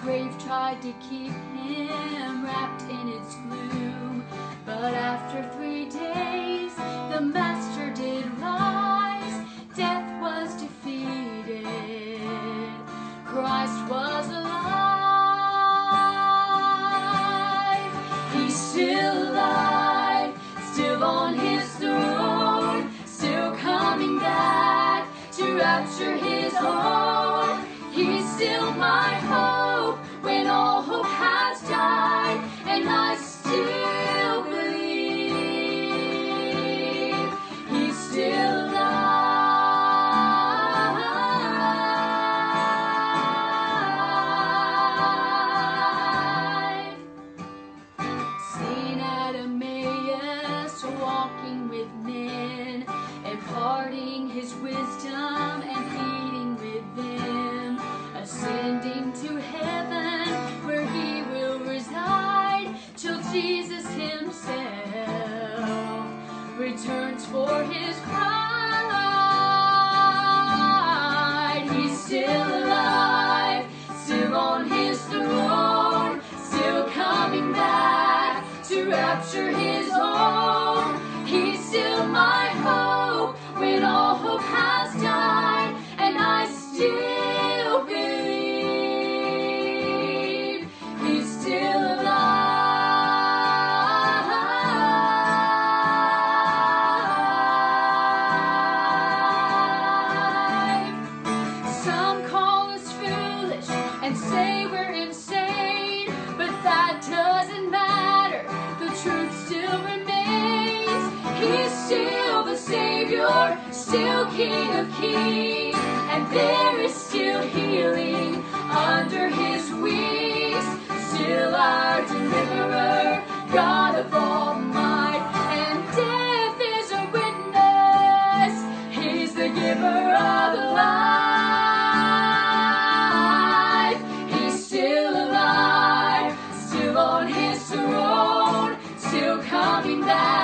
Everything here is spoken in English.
grave tried to keep him wrapped in its gloom. But after three days, imparting his wisdom and eating with them, ascending to heaven where he will reside till Jesus himself returns for his bride. He's still alive, still on his throne, still coming back to rapture his own. Say we're insane, but that doesn't matter. The truth still remains. He's still the Savior, still King of Kings, and there is still healing under coming.